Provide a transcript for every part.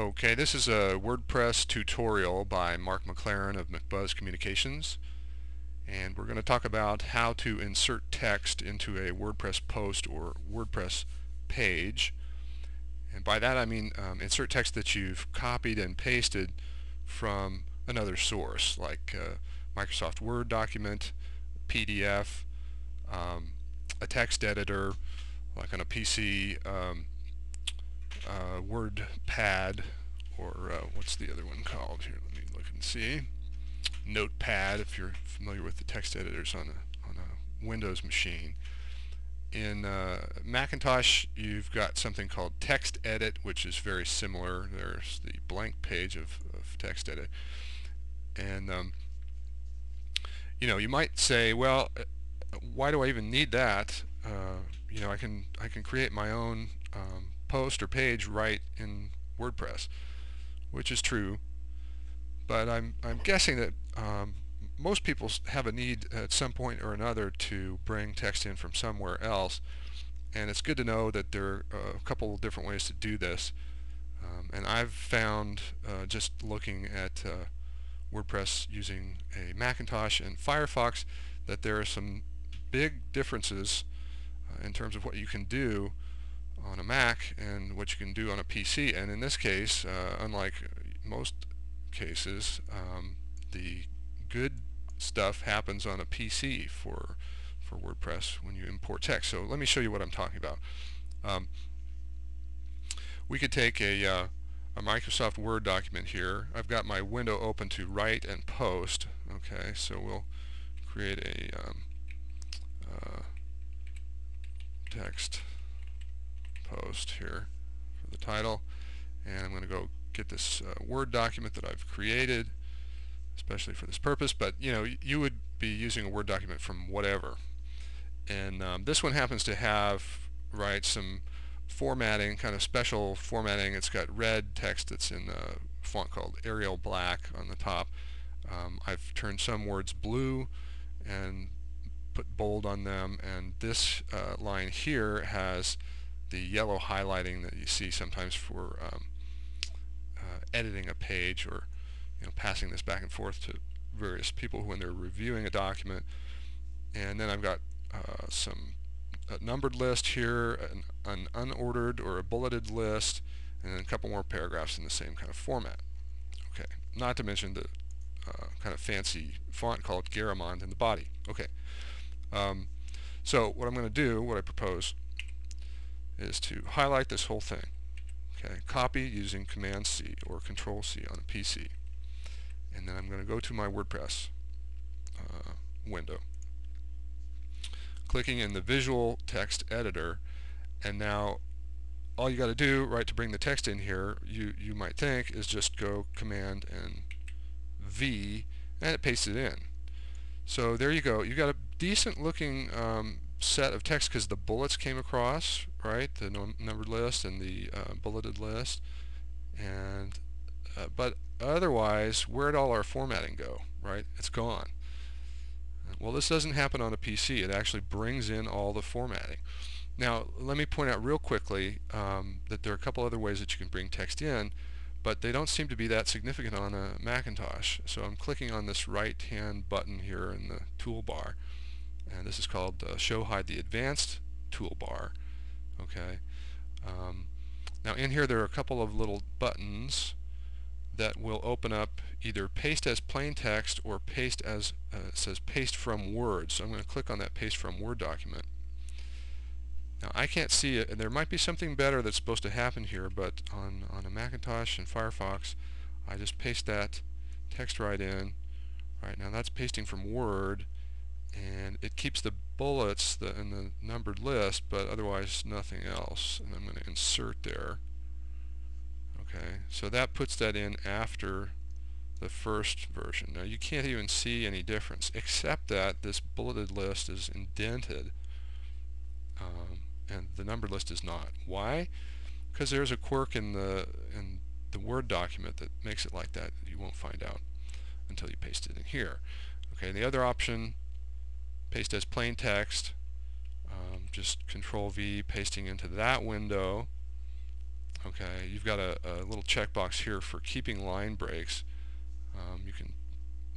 Okay, this is a WordPress tutorial by Mark McLaren of McBuzz Communications. And we're going to talk about how to insert text into a WordPress post or WordPress page. And by that I mean um, insert text that you've copied and pasted from another source like uh, Microsoft Word document, PDF, um, a text editor like on a PC um, uh, WordPad, or uh, what's the other one called? Here, let me look and see. Notepad, if you're familiar with the text editors on a, on a Windows machine. In uh, Macintosh, you've got something called TextEdit, which is very similar. There's the blank page of, of TextEdit. And, um, you know, you might say, well, uh, why do I even need that? Uh, you know, I can I can create my own um, post or page right in WordPress, which is true. But I'm, I'm guessing that um, most people have a need at some point or another to bring text in from somewhere else. And it's good to know that there are a couple of different ways to do this. Um, and I've found, uh, just looking at uh, WordPress using a Macintosh and Firefox, that there are some big differences uh, in terms of what you can do on a Mac and what you can do on a PC. And in this case, uh, unlike most cases, um, the good stuff happens on a PC for for WordPress when you import text. So let me show you what I'm talking about. Um, we could take a, uh, a Microsoft Word document here. I've got my window open to write and post. Okay, so we'll create a um, uh, text post here for the title. And I'm going to go get this uh, Word document that I've created especially for this purpose but you know you would be using a Word document from whatever. And um, this one happens to have right some formatting kind of special formatting. It's got red text that's in a font called Arial Black on the top. Um, I've turned some words blue and put bold on them. And this uh, line here has the yellow highlighting that you see sometimes for um, uh, editing a page or you know passing this back and forth to various people when they're reviewing a document. And then I've got uh, some a numbered list here an, an, unordered or a bulleted list and then a couple more paragraphs in the same kind of format. Okay not to mention the uh, kind of fancy font called Garamond in the body. Okay um, so what I'm going to do what I propose is to highlight this whole thing. Okay, copy using Command C or Control C on a PC. And then I'm going to go to my WordPress uh, window. Clicking in the visual text editor and now all you got to do right to bring the text in here you you might think is just go command and V and it pastes it in so there you go You've got a decent looking um, set of text because the bullets came across, right? The numbered list and the uh, bulleted list. And uh, but otherwise, where'd all our formatting go, right? It's gone. Well, this doesn't happen on a PC. It actually brings in all the formatting. Now, let me point out real quickly um, that there are a couple other ways that you can bring text in, but they don't seem to be that significant on a Macintosh. So I'm clicking on this right-hand button here in the toolbar and this is called uh, show hide the advanced toolbar okay? Um, now in here there are a couple of little buttons that will open up either paste as plain text or paste as uh, says paste from Word. So I'm going to click on that paste from Word document. Now I can't see it and there might be something better that's supposed to happen here but on, on a Macintosh and Firefox I just paste that text right in. Right now that's pasting from Word and it keeps the bullets in the numbered list but otherwise nothing else. And I'm going to insert there. Okay so that puts that in after the first version. Now you can't even see any difference except that this bulleted list is indented um, and the numbered list is not. Why? Because there's a quirk in the in the Word document that makes it like that. You won't find out until you paste it in here. Okay the other option paste as plain text. Um, just control V pasting into that window. Okay, you've got a, a little checkbox here for keeping line breaks. Um, you can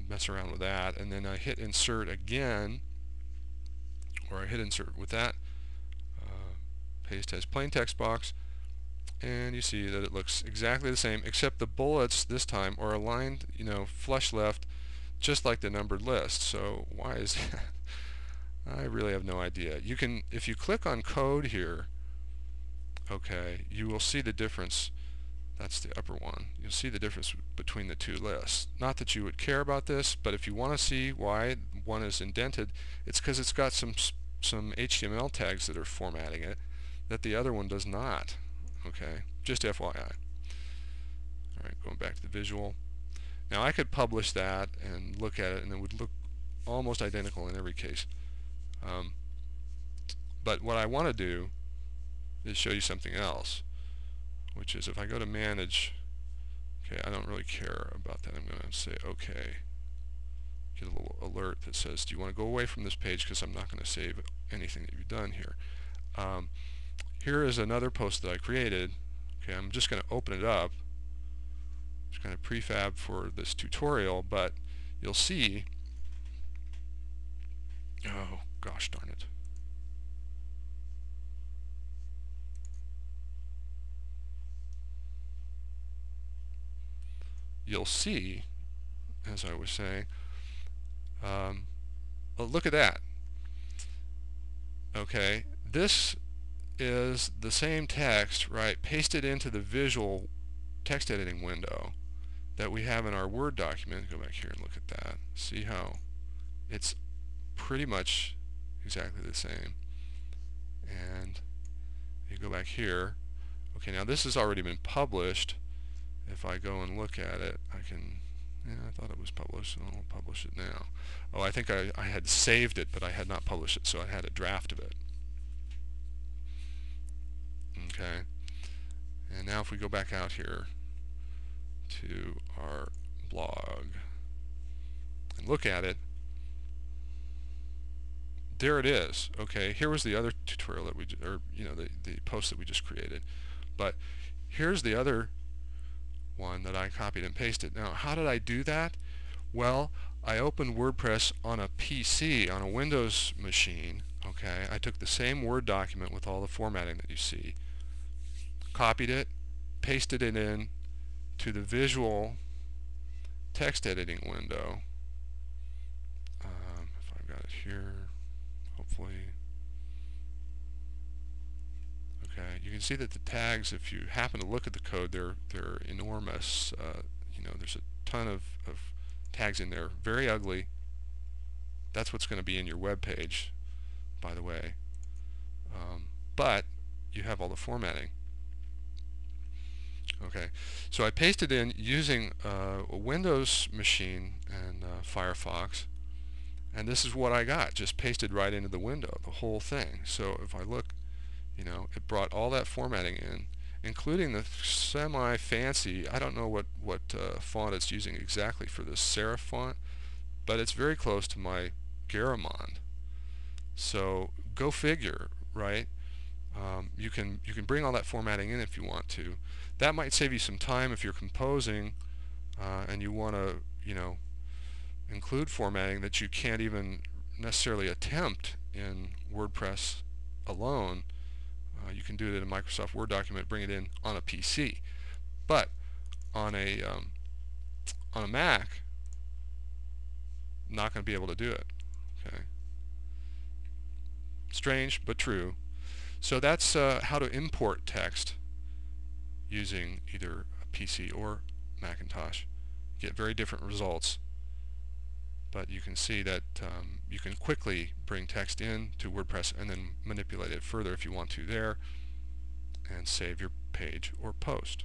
mess around with that. And then I hit insert again or I hit insert with that uh, paste as plain text box. And you see that it looks exactly the same except the bullets this time are aligned you know flush left just like the numbered list so why is that I really have no idea you can if you click on code here okay you will see the difference that's the upper one. You'll see the difference between the two lists. Not that you would care about this, but if you want to see why one is indented, it's because it's got some some HTML tags that are formatting it that the other one does not. Okay, just FYI. All right, going back to the visual. Now I could publish that and look at it and it would look almost identical in every case. Um, but what I want to do is show you something else which is if I go to manage, okay, I don't really care about that. I'm going to say okay. Get a little alert that says, do you want to go away from this page because I'm not going to save anything that you've done here. Um, here is another post that I created. Okay, I'm just going to open it up. Kind of prefab for this tutorial, but you'll see, oh gosh darn it. you'll see, as I was saying, um, well, look at that. Okay, this is the same text, right, pasted into the visual text editing window that we have in our Word document. Go back here and look at that. See how it's pretty much exactly the same. And you go back here. Okay, now this has already been published if I go and look at it, I can, yeah, I thought it was published, so I'll publish it now. Oh, I think I, I had saved it, but I had not published it, so I had a draft of it. Okay. And now if we go back out here to our blog and look at it, there it is. Okay, here was the other tutorial that we, or you know, the, the post that we just created. But here's the other one that I copied and pasted. Now, how did I do that? Well, I opened WordPress on a PC, on a Windows machine. Okay, I took the same Word document with all the formatting that you see, copied it, pasted it in to the visual text editing window. Um, if I've got it here, hopefully Okay, you can see that the tags, if you happen to look at the code, they're they're enormous. Uh, you know, there's a ton of, of tags in there, very ugly. That's what's going to be in your web page, by the way. Um, but you have all the formatting. Okay, so I pasted in using uh, a Windows machine and uh, Firefox, and this is what I got, just pasted right into the window, the whole thing. So if I look you know, it brought all that formatting in, including the semi-fancy, I don't know what, what uh, font it's using exactly for this serif font, but it's very close to my Garamond. So go figure, right? Um, you can you can bring all that formatting in if you want to. That might save you some time if you're composing uh, and you want to, you know, include formatting that you can't even necessarily attempt in WordPress alone. Uh, you can do it in a Microsoft Word document, bring it in on a PC. But on a um, on a Mac, not going to be able to do it. Okay. Strange, but true. So that's uh, how to import text using either a PC or Macintosh. Get very different results but you can see that um, you can quickly bring text in to WordPress and then manipulate it further if you want to there and save your page or post.